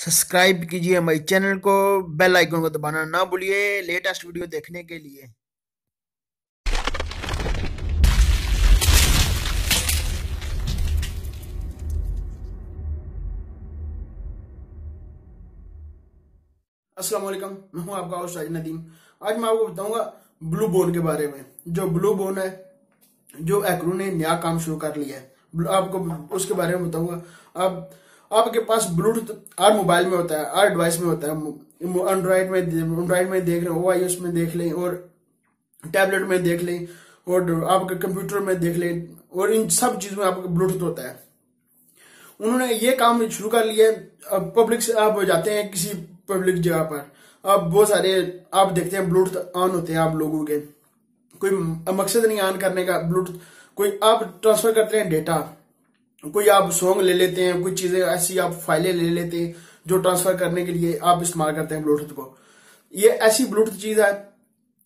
Subscribe कीजिए हमारे channel को, बेल आइकन को दबाना ना भूलिए, लेटेस्ट वीडियो देखने के लिए। अस्सलाम वालेकुम मैं हूँ आपका होस्ट नदीम। आज मैं आपको बताऊँगा ब्लू बोन के बारे में। जो ब्लू बोन है, जो एक्रू ने नया काम शुरू कर लिया है। आपको उसके बारे में बताऊँगा। अब आपके पास ब्लूटूथ हर मोबाइल में होता है हर डिवाइस में होता है। एंड्रॉइड में एंड्रॉइड में देख रहे हो आई में देख लें, और टैबलेट में देख लें, और आपके कंप्यूटर में देख लें, और इन सब चीज़ों में आपका ब्लूटूथ होता है। उन्होंने ये काम शुरू कर लिया अब पब्लिक से आप जाते हैं किसी पब्लिक जगह पर। अब बहुत सारे आप देखते हैं ब्लूटूथ ऑन होते हैं आप लोगों के। कोई मकसद नहीं ऑन करने का। ब्लूटूथ कोई आप ट्रांसफ़र करते हैं डेटा कोई आप सॉन्ग ले लेते हैं कुछ चीज़ें ऐसी आप फाइलें ले लेते हैं जो ट्रांसफ़र करने के लिए आप इस्तेमाल करते हैं ब्लूटूथ को। ये ऐसी ब्लूटूथ चीज़ है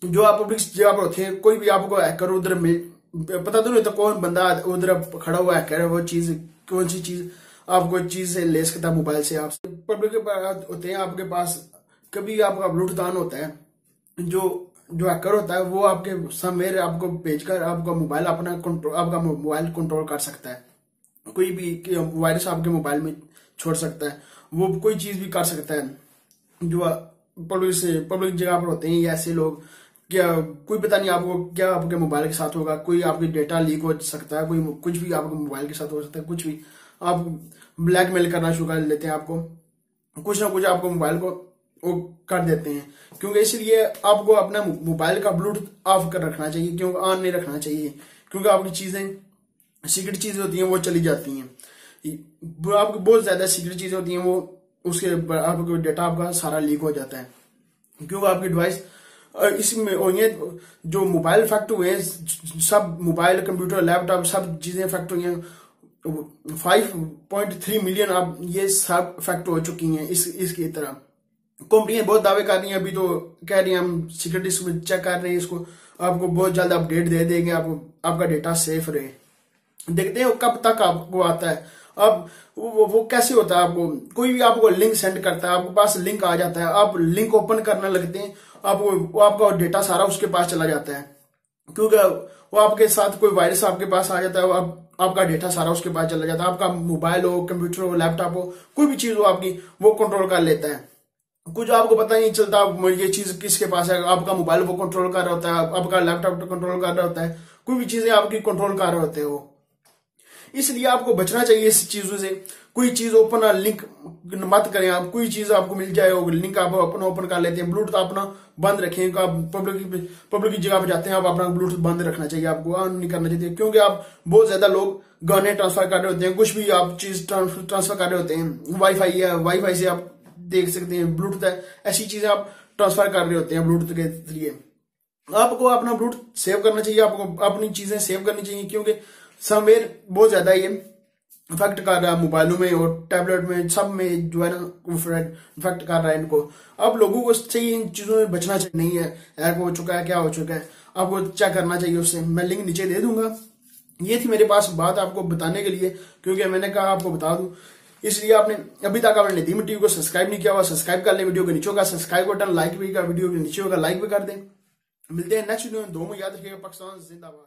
जो आप पब्लिक जगह पर होते हैं, कोई भी आपको हैकर उधर मिल पता तो नहीं तो कौन बंदा उधर खड़ा हुआ हैकर है, वो चीज़, कौन सी चीज़, आप कोई चीज़ से ले सकता है मोबाइल से आप। पब्लिक के पास होते हैं, आपके पास कभी आपका ब्लूटूथ ऑन होता है, जो जो हैकर होता है, वो आपके समवेयर आपको भेजकर आपका मोबाइल अपना आपका मोबाइल कंट्रोल कर सकता है। कोई भी वायरस आपके मोबाइल में छोड़ सकता है। वो कोई चीज़ भी कर सकता है। जो पब्लिक से पब्लिक जगह पर होते हैं या ऐसे लोग। क्या, कोई पता नहीं आपको क्या आपके मोबाइल के साथ होगा। कोई आपकी डेटा लीक हो सकता है, कोई कुछ भी आपके मोबाइल के साथ हो सकता है, कुछ भी। आप ब्लैकमेल करना शुरू कर लेते हैं आपको। कुछ ना कुछ आपको मोबाइल को, वो कर देते हैं। क्योंकि इसलिए आपको अपना मोबाइल का ब्लूटूथ ऑफ़ कर रखना चाहिए, क्योंकि ऑन नहीं रखना चाहिए। क्योंकि आपकी चीज़ें सीक्रेट चीज़ें होती हैं, वो चली जाती हैं। आपको बहुत ज़्यादा सीक्रेट चीज़ें होती हैं, वो उसके आपका डेटा आपका सारा लीक हो जाता है। क्योंकि आपकी डिवाइस इसमें, और ये जो मोबाइल इफ़ेक्ट हुए हैं, सब मोबाइल कंप्यूटर लैपटॉप सब चीज़ें इफ़ेक्ट हुई हैं। फाइव पॉइंट थ्री मिलियन अब ये सब इफ़ेक्ट हो चुकी हैं इस, इसकी तरह। कंपनियाँ बहुत दावे कर रही हैं, अभी तो कह रही हैं हम सिक्योरिटी चेक कर रहे हैं, इसको आपको बहुत जल्द अपडेट दे देंगे आपको आपका डेटा सेफ़ रहे। देखते हैं कब तक आपको आता है। अब वो, वो कैसे होता है आपको? कोई भी आपको लिंक सेंड करता है आपके पास लिंक आ जाता है आप लिंक ओपन करने लगते हैं आपको आपका डेटा सारा उसके पास चला जाता है। क्योंकि वो आपके साथ कोई वायरस आपके पास आ जाता है आप, आपका डेटा सारा उसके पास चला जाता है। आपका मोबाइल हो कंप्यूटर हो लैपटॉप हो कोई भी चीज़ हो आपकी वो कंट्रोल कर लेता है। कुछ आपको पता नहीं चलता ये चीज़ किसके पास है? आपका मोबाइल वो कंट्रोल कर रहा होता है आपका लैपटॉप कंट्रोल कर रहा होता है कोई भी चीज़ें आपकी कंट्रोल कर रहे होते हो। इसलिए आपको बचना चाहिए इस चीज़ों से। कोई चीज़ ओपन लिंक मत करें आप। कोई चीज़ आपको मिल जाए लिंक आप अपना ओपन कर लेते हैं। ब्लूटूथ अपना बंद रखें आप पब्लिक पब्लिक की जगह पर जाते हैं, आप अपना ब्लूटूथ बंद रखना चाहिए, आपको ऑन नहीं करना चाहिए। क्योंकि आप बहुत ज़्यादा लोग गाने ट्रांसफ़र कर रहे होते हैं, कुछ भी आप चीज़ ट्रांसफ़र कर रहे होते हैं। वाईफाई है वाईफाई से आप देख सकते हैं ब्लूटूथ है, ऐसी चीज़ें आप ट्रांसफ़र कर रहे होते हैं ब्लूटूथ के ज़रिए आपको अपना ब्लूटूथ सेव करना चाहिए, आपको अपनी चीज़ें सेव करनी चाहिए, क्योंकि समवेयर बहुत ज़्यादा ये इफ़ेक्ट कर रहा है मोबाइलों में और टैबलेट में, सब में जो है ना इफ़ेक्ट कर रहा है इनको। अब लोगों को सही इन चीज़ों में बचना चाहिए, नहीं है हैक हो चुका है, क्या हो चुका है आपको चेक करना चाहिए उससे? मैं लिंक नीचे दे दूँगा। ये थी मेरे पास बात आपको बताने के लिए, क्योंकि मैंने कहा आपको बता दूँ। इसलिए आपने अभी तक आपने निधि टीवी को सब्सक्राइब नहीं किया हुआ सब्सक्राइब कर ले वीडियो के नीचे होगा सब्सक्राइब बटन लाइक भी का वीडियो के नीचे होगा लाइक भी कर दें। मिलते हैं नेक्स्ट वीडियो में, दो में याद रखिएगा, पाकिस्तान जिंदाबाद।